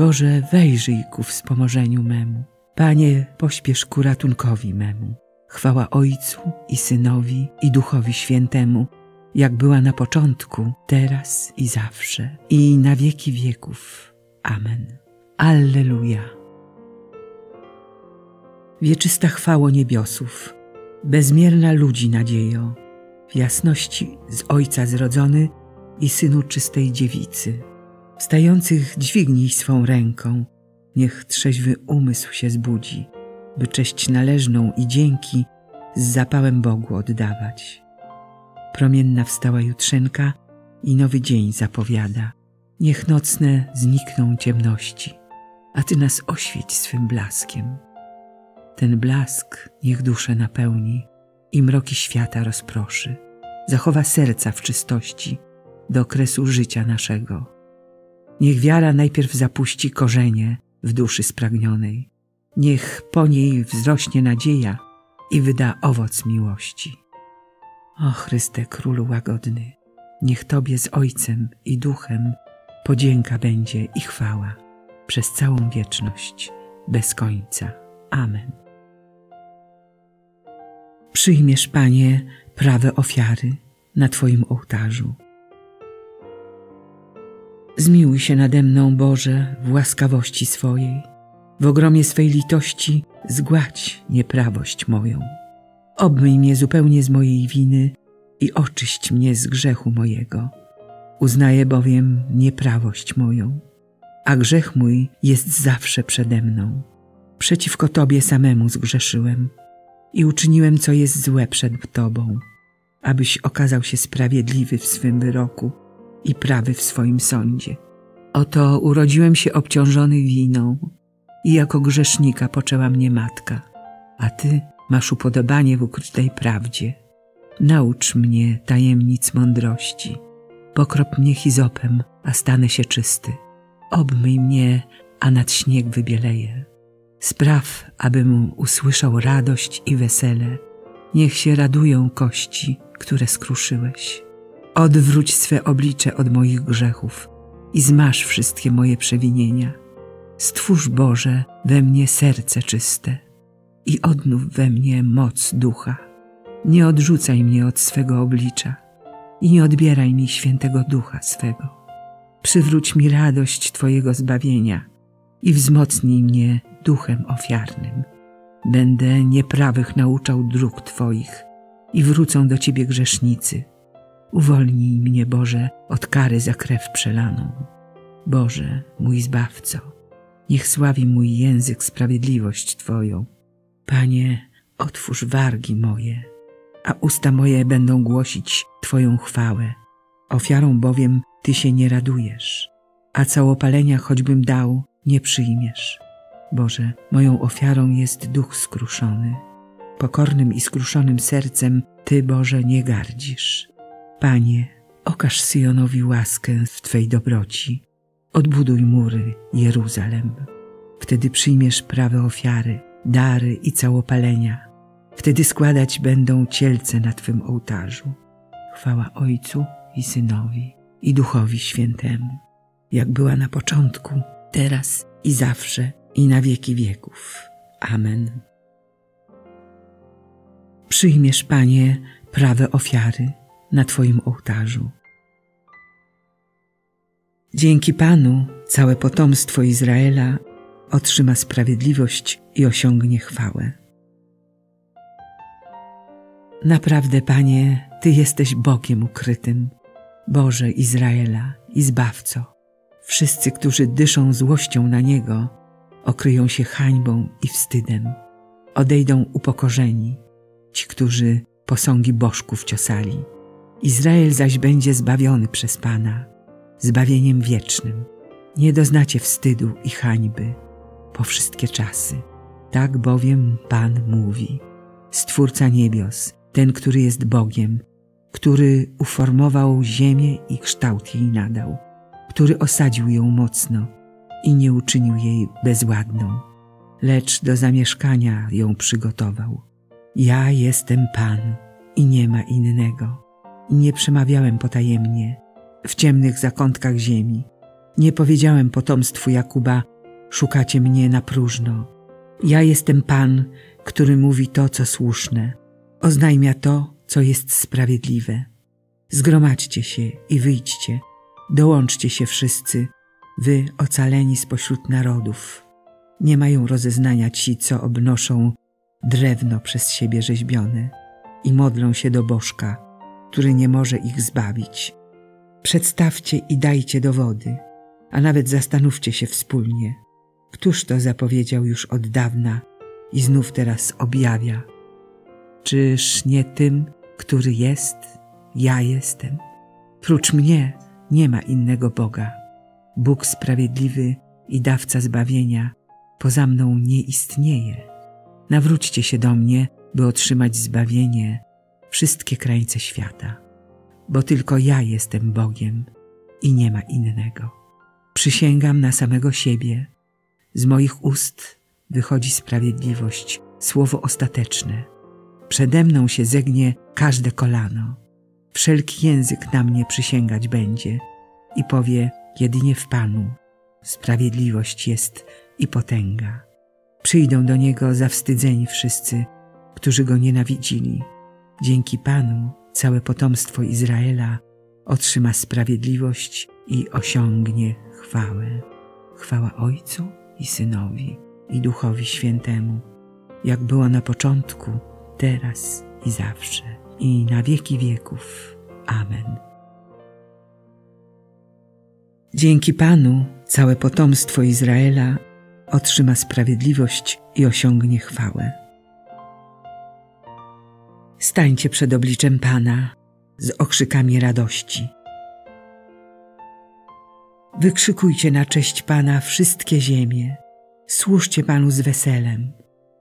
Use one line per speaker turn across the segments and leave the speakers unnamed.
Boże, wejrzyj ku wspomożeniu memu. Panie, pośpiesz ku ratunkowi memu. Chwała Ojcu i Synowi i Duchowi Świętemu, jak była na początku, teraz i zawsze, i na wieki wieków. Amen. Alleluja. Wieczysta chwało niebiosów, bezmierna ludzi nadziejo, w jasności z Ojca zrodzony i Synu czystej dziewicy. Wstających dźwignij swą ręką, niech trzeźwy umysł się zbudzi, by cześć należną i dzięki z zapałem Bogu oddawać. Promienna wstała jutrzenka i nowy dzień zapowiada. Niech nocne znikną ciemności, a Ty nas oświeć swym blaskiem. Ten blask niech duszę napełni i mroki świata rozproszy. Zachowa serca w czystości do okresu życia naszego. Niech wiara najpierw zapuści korzenie w duszy spragnionej. Niech po niej wzrośnie nadzieja i wyda owoc miłości. O Chryste, Królu łagodny, niech Tobie z Ojcem i Duchem podzięka będzie i chwała przez całą wieczność, bez końca. Amen. Przyjmiesz, Panie, prawe ofiary na Twoim ołtarzu. Zmiłuj się nade mną, Boże, w łaskawości swojej. W ogromie swej litości zgładź nieprawość moją. Obmyj mnie zupełnie z mojej winy i oczyść mnie z grzechu mojego. Uznaję bowiem nieprawość moją, a grzech mój jest zawsze przede mną. Przeciwko Tobie samemu zgrzeszyłem i uczyniłem, co jest złe przed Tobą, abyś okazał się sprawiedliwy w swym wyroku i prawy w swoim sądzie. Oto urodziłem się obciążony winą i jako grzesznika poczęła mnie matka, a Ty masz upodobanie w ukrytej prawdzie. Naucz mnie tajemnic mądrości. Pokrop mnie hizopem, a stanę się czysty. Obmyj mnie, a nad śnieg wybieleje. Spraw, abym usłyszał radość i wesele. Niech się radują kości, które skruszyłeś. Odwróć swe oblicze od moich grzechów i zmasz wszystkie moje przewinienia. Stwórz Boże we mnie serce czyste i odnów we mnie moc ducha. Nie odrzucaj mnie od swego oblicza i nie odbieraj mi świętego ducha swego. Przywróć mi radość Twojego zbawienia i wzmocnij mnie duchem ofiarnym. Będę nieprawych nauczał dróg Twoich i wrócą do Ciebie grzesznicy. Uwolnij mnie, Boże, od kary za krew przelaną. Boże, mój Zbawco, niech sławi mój język sprawiedliwość Twoją. Panie, otwórz wargi moje, a usta moje będą głosić Twoją chwałę. Ofiarą bowiem Ty się nie radujesz, a całopalenia choćbym dał, nie przyjmiesz. Boże, moją ofiarą jest duch skruszony. Pokornym i skruszonym sercem Ty, Boże, nie gardzisz. Panie, okaż Syjonowi łaskę w Twej dobroci. Odbuduj mury Jeruzalem. Wtedy przyjmiesz prawe ofiary, dary i całopalenia. Wtedy składać będą cielce na Twym ołtarzu. Chwała Ojcu i Synowi i Duchowi Świętemu, jak była na początku, teraz i zawsze i na wieki wieków. Amen. Przyjmiesz, Panie, prawe ofiary na Twoim ołtarzu. Dzięki Panu całe potomstwo Izraela otrzyma sprawiedliwość i osiągnie chwałę. Naprawdę, Panie, Ty jesteś Bogiem ukrytym, Boże Izraela i Zbawco. Wszyscy, którzy dyszą złością na Niego, okryją się hańbą i wstydem. Odejdą upokorzeni, ci, którzy posągi bożków ciosali. Izrael zaś będzie zbawiony przez Pana, zbawieniem wiecznym. Nie doznacie wstydu i hańby po wszystkie czasy. Tak bowiem Pan mówi, Stwórca niebios, ten, który jest Bogiem, który uformował ziemię i kształt jej nadał, który osadził ją mocno i nie uczynił jej bezładną, lecz do zamieszkania ją przygotował. Ja jestem Pan i nie ma innego nie przemawiałem potajemnie w ciemnych zakątkach ziemi. Nie powiedziałem potomstwu Jakuba, szukacie mnie na próżno. Ja jestem Pan, który mówi to, co słuszne. Oznajmia to, co jest sprawiedliwe. Zgromadźcie się i wyjdźcie, dołączcie się wszyscy, wy ocaleni spośród narodów. Nie mają rozeznania ci, co obnoszą drewno przez siebie rzeźbione i modlą się do Bożka, który nie może ich zbawić. Przedstawcie i dajcie dowody, a nawet zastanówcie się wspólnie. Któż to zapowiedział już od dawna i znów teraz objawia? Czyż nie tym, który jest, ja jestem? Prócz mnie nie ma innego Boga. Bóg sprawiedliwy i dawca zbawienia poza mną nie istnieje. Nawróćcie się do mnie, by otrzymać zbawienie wszystkie krańce świata, bo tylko ja jestem Bogiem i nie ma innego. Przysięgam na samego siebie, z moich ust wychodzi sprawiedliwość, słowo ostateczne. Przede mną się zegnie każde kolano. Wszelki język na mnie przysięgać będzie i powie jedynie w Panu. Sprawiedliwość jest i potęga. Przyjdą do Niego zawstydzeni wszyscy, którzy Go nienawidzili. Dzięki Panu całe potomstwo Izraela otrzyma sprawiedliwość i osiągnie chwałę. Chwała Ojcu i Synowi i Duchowi Świętemu, jak było na początku, teraz i zawsze, i na wieki wieków. Amen. Dzięki Panu całe potomstwo Izraela otrzyma sprawiedliwość i osiągnie chwałę. Stańcie przed obliczem Pana z okrzykami radości. Wykrzykujcie na cześć Pana wszystkie ziemie. Służcie Panu z weselem.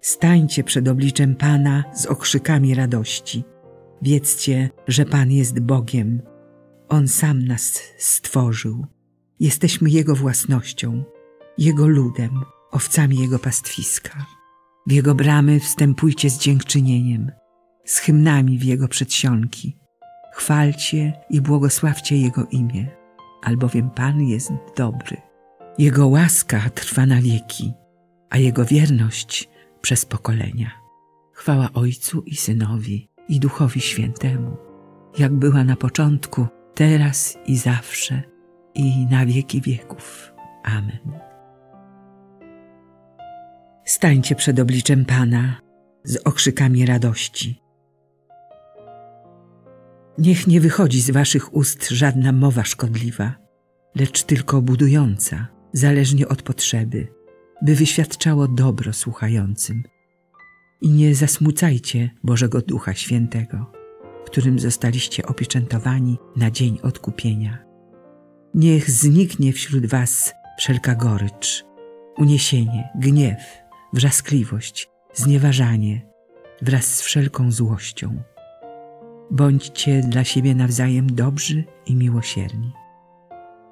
Stańcie przed obliczem Pana z okrzykami radości. Wiedzcie, że Pan jest Bogiem. On sam nas stworzył. Jesteśmy Jego własnością, Jego ludem, owcami Jego pastwiska. W Jego bramy wstępujcie z dziękczynieniem, z hymnami w Jego przedsionki. Chwalcie i błogosławcie Jego imię, albowiem Pan jest dobry. Jego łaska trwa na wieki, a Jego wierność przez pokolenia. Chwała Ojcu i Synowi i Duchowi Świętemu, jak była na początku, teraz i zawsze, i na wieki wieków. Amen. Stańcie przed obliczem Pana z okrzykami radości. Niech nie wychodzi z waszych ust żadna mowa szkodliwa, lecz tylko budująca, zależnie od potrzeby, by wyświadczało dobro słuchającym. I nie zasmucajcie Bożego Ducha Świętego, którym zostaliście opieczętowani na dzień odkupienia. Niech zniknie wśród was wszelka gorycz, uniesienie, gniew, wrzaskliwość, znieważanie wraz z wszelką złością. Bądźcie dla siebie nawzajem dobrzy i miłosierni.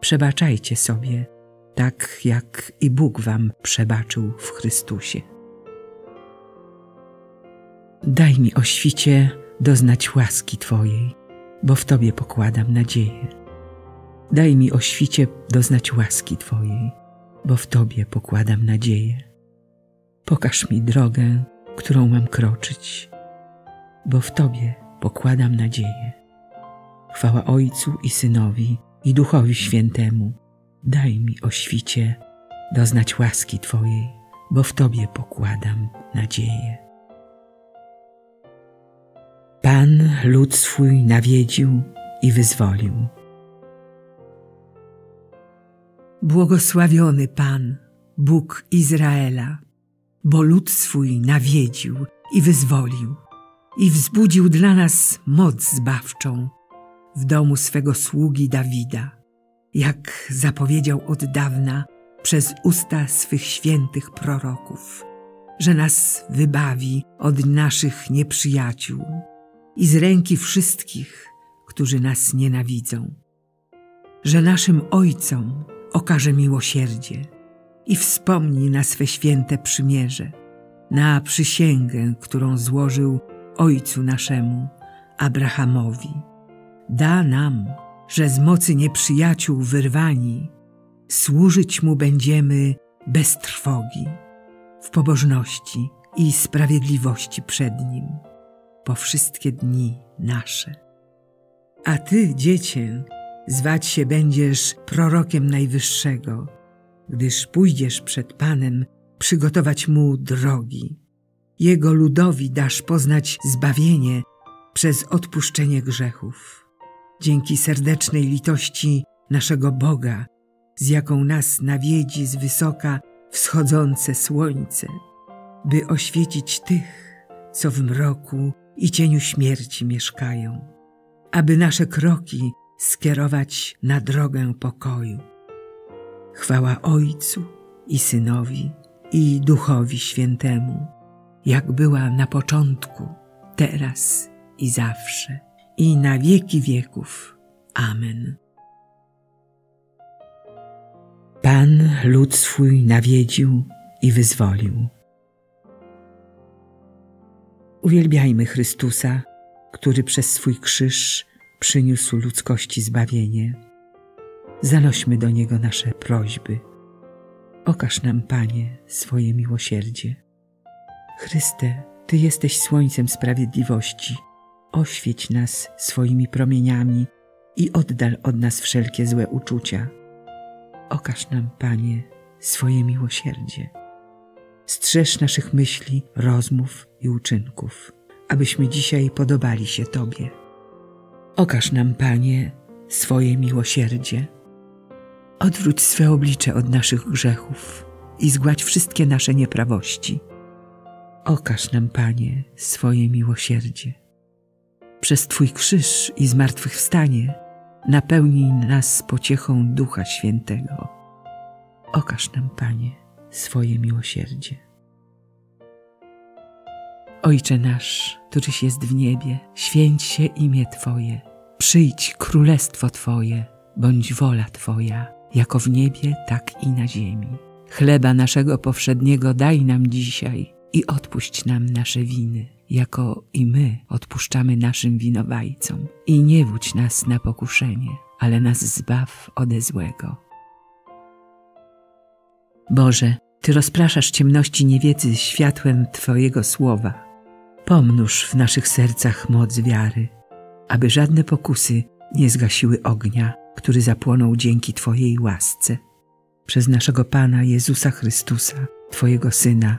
Przebaczajcie sobie, tak jak i Bóg wam przebaczył w Chrystusie. Daj mi o świcie doznać łaski Twojej, bo w Tobie pokładam nadzieję. Daj mi o świcie doznać łaski Twojej, bo w Tobie pokładam nadzieję. Pokaż mi drogę, którą mam kroczyć, bo w Tobie pokładam nadzieję. Chwała Ojcu i Synowi i Duchowi Świętemu. Daj mi o świcie doznać łaski Twojej, bo w Tobie pokładam nadzieję. Pan lud swój nawiedził i wyzwolił Błogosławiony Pan, Bóg Izraela, bo lud swój nawiedził i wyzwolił i wzbudził dla nas moc zbawczą w domu swego sługi Dawida, jak zapowiedział od dawna przez usta swych świętych proroków, że nas wybawi od naszych nieprzyjaciół i z ręki wszystkich, którzy nas nienawidzą, że naszym ojcom okaże miłosierdzie i wspomni na swe święte przymierze, na przysięgę, którą złożył Ojcu naszemu, Abrahamowi. Da nam, że z mocy nieprzyjaciół wyrwani, służyć Mu będziemy bez trwogi, w pobożności i sprawiedliwości przed Nim, po wszystkie dni nasze. A Ty, Dziecię, zwać się będziesz prorokiem Najwyższego, gdyż pójdziesz przed Panem przygotować Mu drogi. Jego ludowi dasz poznać zbawienie przez odpuszczenie grzechów. Dzięki serdecznej litości naszego Boga, z jaką nas nawiedzi z wysoka wschodzące słońce, by oświecić tych, co w mroku i cieniu śmierci mieszkają, aby nasze kroki skierować na drogę pokoju. Chwała Ojcu i Synowi i Duchowi Świętemu, jak była na początku, teraz i zawsze, i na wieki wieków. Amen. Pan lud swój nawiedził i wyzwolił. Uwielbiajmy Chrystusa, który przez swój krzyż przyniósł ludzkości zbawienie. Zanośmy do Niego nasze prośby. Okaż nam, Panie, swoje miłosierdzie. Chryste, Ty jesteś słońcem sprawiedliwości. Oświeć nas swoimi promieniami i oddal od nas wszelkie złe uczucia. Okaż nam, Panie, swoje miłosierdzie. Strzeż naszych myśli, rozmów i uczynków, abyśmy dzisiaj podobali się Tobie. Okaż nam, Panie, swoje miłosierdzie. Odwróć swe oblicze od naszych grzechów i zgładź wszystkie nasze nieprawości. Okaż nam, Panie, swoje miłosierdzie. Przez Twój krzyż i zmartwychwstanie napełnij nas pociechą Ducha Świętego. Okaż nam, Panie, swoje miłosierdzie. Ojcze nasz, któryś jest w niebie, święć się imię Twoje, przyjdź królestwo Twoje, bądź wola Twoja, jako w niebie, tak i na ziemi. Chleba naszego powszedniego daj nam dzisiaj i odpuść nam nasze winy, jako i my odpuszczamy naszym winowajcom. I nie wódź nas na pokuszenie, ale nas zbaw ode złego. Boże, Ty rozpraszasz ciemności niewiedzy światłem Twojego słowa. Pomnóż w naszych sercach moc wiary, aby żadne pokusy nie zgasiły ognia, który zapłonął dzięki Twojej łasce. Przez naszego Pana Jezusa Chrystusa, Twojego Syna,